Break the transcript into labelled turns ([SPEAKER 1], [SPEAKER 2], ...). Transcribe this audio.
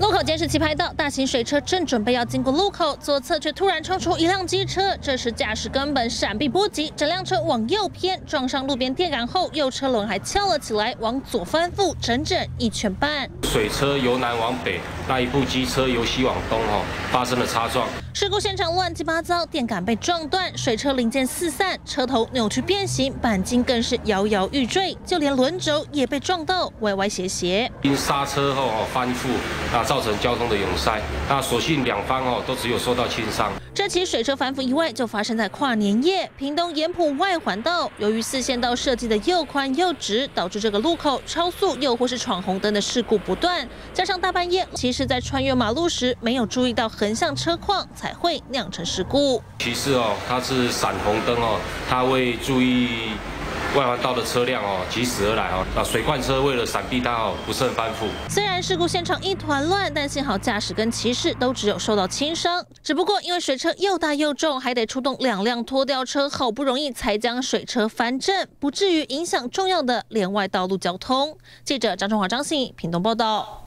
[SPEAKER 1] 路口监视器拍到，大型水车正准备要经过路口，左侧却突然冲出一辆机车。这时驾驶根本闪避不及，整辆车往右偏，撞上路边电杆后，右车轮还翘了起来，往左翻覆，整整一圈半。
[SPEAKER 2] 水车由南往北，那一部机车由西往东，哦，发生了擦撞。
[SPEAKER 1] 事故现场乱七八糟，电杆被撞断，水车零件四散，车头扭曲变形，钣金更是摇摇欲坠，就连轮轴也被撞到歪歪斜斜。
[SPEAKER 2] 因刹车后哦翻覆，那造成交通的拥塞，那所幸两方哦都只有受到轻伤。
[SPEAKER 1] 这起水车翻覆意外就发生在跨年夜，屏东盐埔外环道，由于四线道设计的又宽又直，导致这个路口超速又或是闯红灯的事故不断，加上大半夜骑士在穿越马路时没有注意到横向车况，才会酿成事故。
[SPEAKER 2] 骑士哦，他是闪红灯哦，他会注意。外环道的车辆哦，疾驶而来哦，那水罐车为了闪避它哦，不慎翻覆。
[SPEAKER 1] 虽然事故现场一团乱，但幸好驾驶跟骑士都只有受到轻伤。只不过因为水车又大又重，还得出动两辆拖吊车，好不容易才将水车翻正，不至于影响重要的连外道路交通。记者张中华、张信，屏东报道。 어,